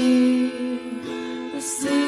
sea, the sea.